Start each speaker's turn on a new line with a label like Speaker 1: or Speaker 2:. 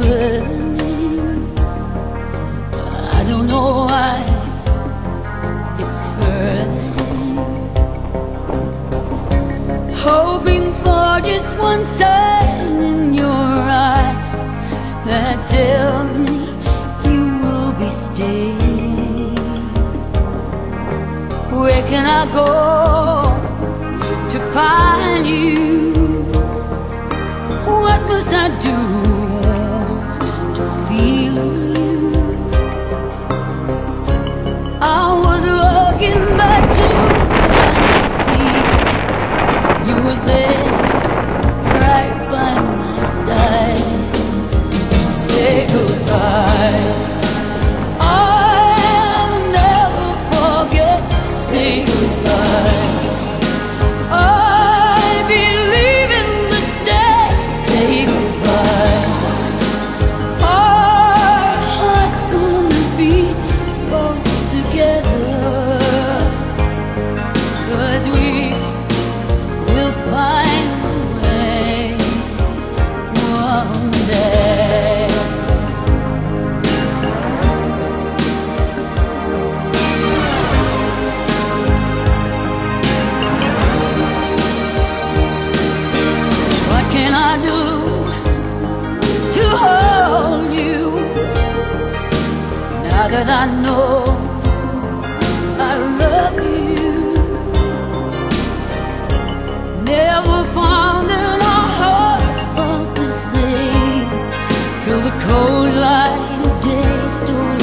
Speaker 1: is burning. I don't know why it's hurting. Hoping for just one sign in your eyes that tells me you will be staying. Where can I go to find you? What must I do were there, now that I know I love you? Never found that our hearts felt the same till the cold light of day stole